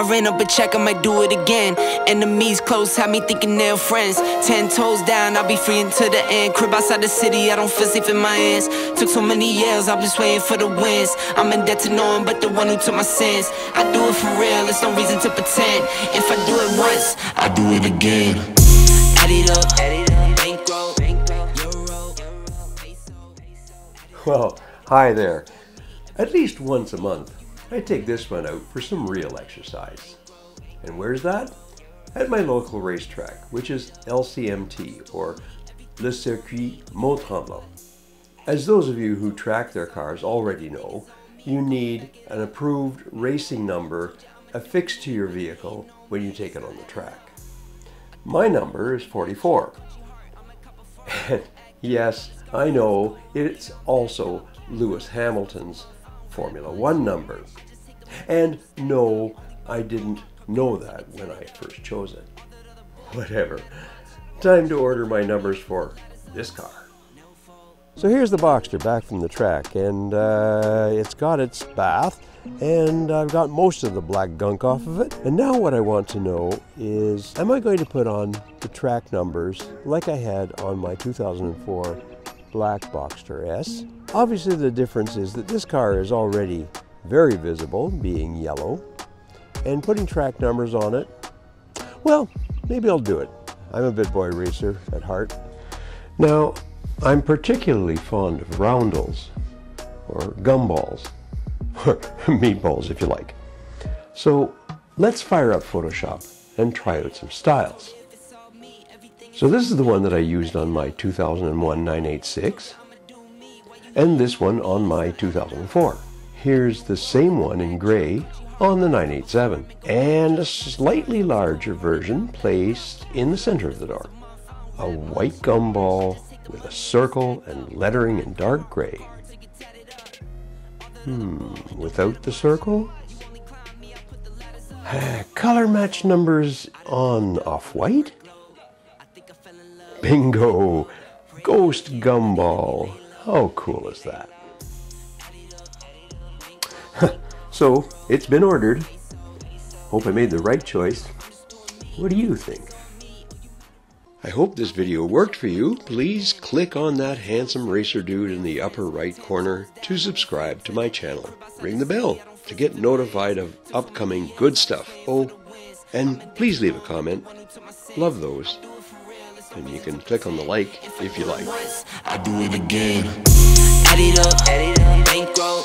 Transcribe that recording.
I ran up a check, I might do it again. Enemies close, had me thinking they're friends. Ten toes down, I'll be free until the end. Crib outside the city, I don't feel safe in my hands. Took so many years, I'm just waiting for the wins. I'm in debt to no one but the one who took my sins. I do it for real, there's no reason to pretend. If I do it once, I do it again. Add it up. Well, hi there. At least once a month, I take this one out for some real exercise. And where's that? At my local racetrack, which is LCMT, or Le Circuit Mont-Tremblant. As those of you who track their cars already know, you need an approved racing number affixed to your vehicle when you take it on the track. My number is 44. And yes, I know it's also Lewis Hamilton's Formula One number. And no, I didn't know that when I first chose it. Whatever. Time to order my numbers for this car. So here's the Boxster back from the track, and uh, it's got its bath, and I've got most of the black gunk off of it. And now what I want to know is, am I going to put on the track numbers like I had on my 2004 black Boxster S? Obviously the difference is that this car is already very visible, being yellow, and putting track numbers on it, well, maybe I'll do it. I'm a bit boy racer at heart. Now, I'm particularly fond of roundels, or gumballs, or meatballs if you like. So let's fire up Photoshop and try out some styles. So this is the one that I used on my 2001 986, and this one on my 2004. Here's the same one in gray on the 987, and a slightly larger version placed in the center of the door. A white gumball with a circle and lettering in dark gray. Hmm, without the circle? Color match numbers on off-white? Bingo! Ghost Gumball. How cool is that? so, it's been ordered. Hope I made the right choice. What do you think? I hope this video worked for you. Please click on that handsome racer dude in the upper right corner to subscribe to my channel. Ring the bell to get notified of upcoming good stuff. Oh, and please leave a comment. Love those. And you can click on the like if you like. I do it again. Add it up, bankroll,